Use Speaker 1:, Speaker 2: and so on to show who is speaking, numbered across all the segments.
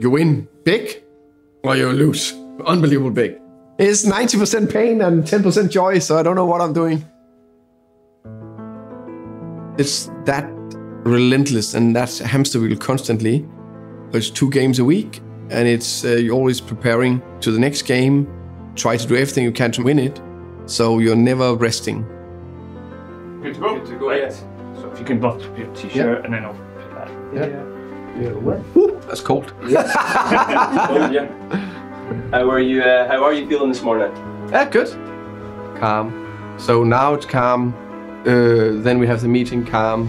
Speaker 1: You win big or you lose unbelievable big. It's 90% pain and 10% joy, so I don't know what I'm doing. It's that relentless and that hamster wheel constantly. It's two games a week, and it's uh, you're always preparing to the next game. Try to do everything you can to win it, so you're never resting.
Speaker 2: Good to go. Good to go. Right. So if you can buff your t-shirt
Speaker 1: Yeah.
Speaker 2: and then I'll put that.
Speaker 1: Yeah. Woo, that's cold.
Speaker 3: yeah. How are you? Uh, how are you feeling this morning?
Speaker 1: Yeah, good. Calm. So now it's calm. Uh, then we have the meeting, calm.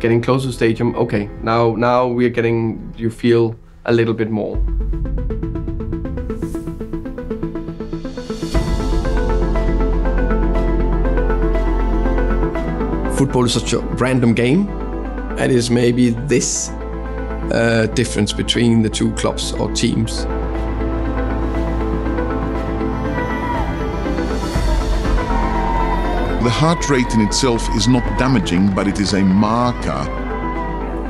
Speaker 1: Getting close to stadium. Okay, now now we are getting. You feel a little bit more. Football is such a random game, and is maybe this uh, difference between the two clubs or teams.
Speaker 4: The heart rate in itself is not damaging, but it is a marker.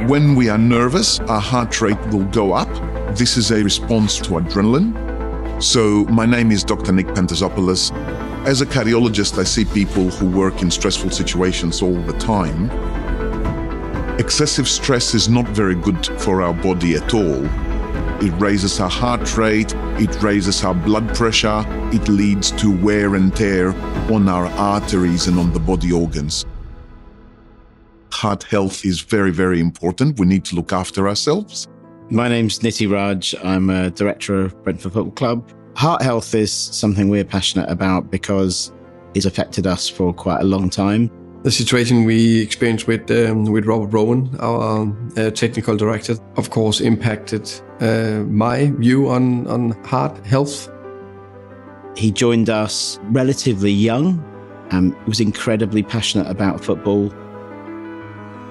Speaker 4: When we are nervous, our heart rate will go up. This is a response to adrenaline. So, my name is Dr. Nick Pantazopoulos. As a cardiologist, I see people who work in stressful situations all the time. Excessive stress is not very good for our body at all. It raises our heart rate, it raises our blood pressure, it leads to wear and tear on our arteries and on the body organs. Heart health is very, very important. We need to look after ourselves.
Speaker 5: My name's Nity Raj. I'm a director of Brentford Football Club. Heart health is something we're passionate about because it's affected us for quite a long time.
Speaker 1: The situation we experienced with um, with Robert Rowan, our uh, technical director, of course, impacted uh, my view on on heart health.
Speaker 5: He joined us relatively young and was incredibly passionate about football.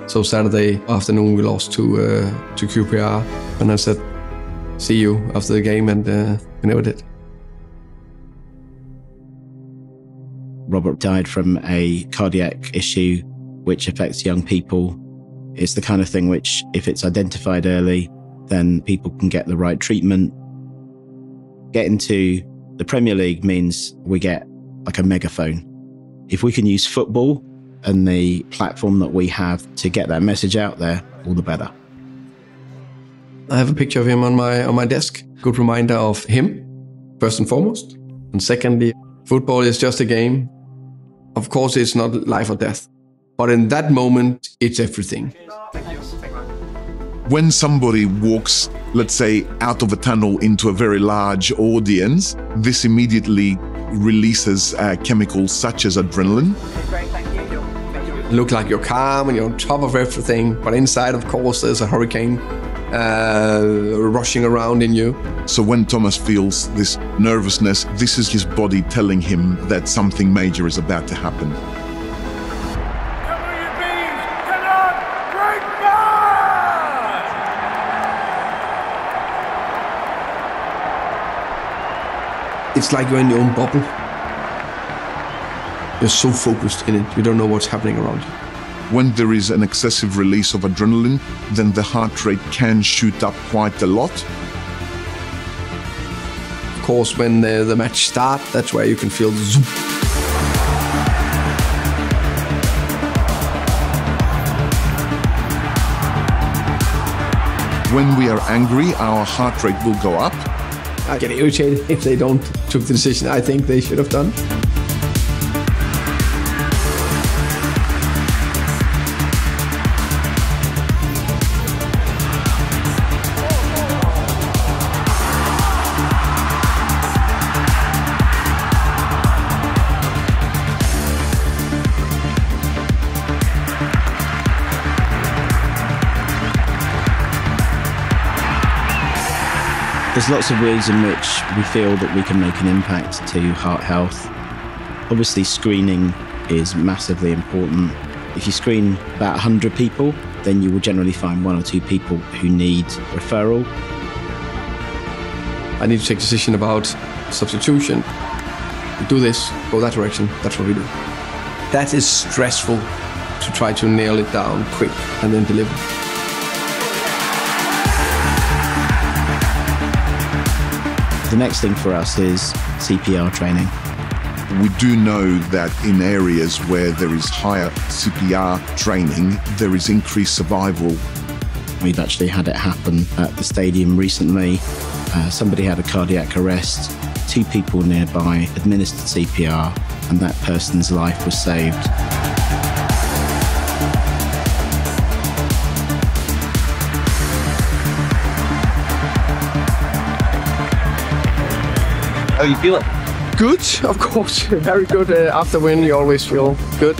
Speaker 1: So Saturday afternoon, we lost to uh, to QPR, and I said, "See you after the game," and uh, we never did.
Speaker 5: Robert died from a cardiac issue which affects young people. It's the kind of thing which, if it's identified early, then people can get the right treatment. Getting to the Premier League means we get like a megaphone. If we can use football and the platform that we have to get that message out there, all the better.
Speaker 1: I have a picture of him on my on my desk. Good reminder of him, first and foremost, and secondly, football is just a game. Of course, it's not life or death, but in that moment, it's everything.
Speaker 4: When somebody walks, let's say, out of a tunnel into a very large audience, this immediately releases uh, chemicals such as adrenaline.
Speaker 1: look like you're calm and you're on top of everything, but inside, of course, there's a hurricane uh, rushing around in you.
Speaker 4: So when Thomas feels this nervousness, this is his body telling him that something major is about to happen.
Speaker 6: Come on, you bees! Come on! Great march!
Speaker 1: It's like you're in your own bubble. You're so focused in it, you don't know what's happening around you.
Speaker 4: When there is an excessive release of adrenaline, then the heart rate can shoot up quite a lot.
Speaker 1: Of course, when the, the match starts, that's where you can feel the zoom.
Speaker 4: When we are angry, our heart rate will go up.
Speaker 1: I get irritated if they don't took the decision I think they should have done.
Speaker 5: There's lots of ways in which we feel that we can make an impact to heart health. Obviously, screening is massively important. If you screen about 100 people, then you will generally find one or two people who need referral.
Speaker 1: I need to take a decision about substitution. Do this, go that direction. That's what we do. That is stressful to try to nail it down quick and then deliver.
Speaker 5: The next thing for us is CPR training.
Speaker 4: We do know that in areas where there is higher CPR training, there is increased survival.
Speaker 5: We've actually had it happen at the stadium recently. Uh, somebody had a cardiac arrest, two people nearby administered CPR, and that person's life was saved.
Speaker 3: How are you feeling?
Speaker 1: Good, of course. Very good. Uh, after win, you always feel good.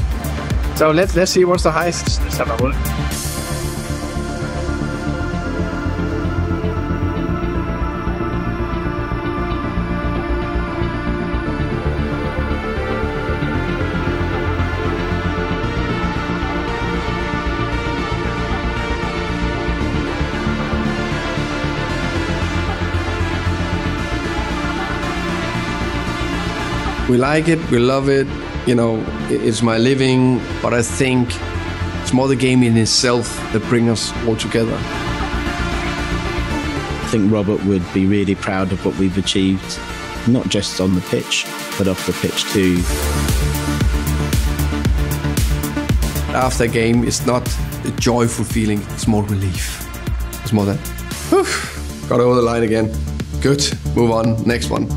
Speaker 1: So let's let's see what's the highest. We like it, we love it. You know, it's my living, but I think it's more the game in itself that brings us all together.
Speaker 5: I think Robert would be really proud of what we've achieved, not just on the pitch, but off the pitch too.
Speaker 1: After a game, it's not a joyful feeling, it's more relief. It's more that, whew, got over the line again. Good, move on, next one.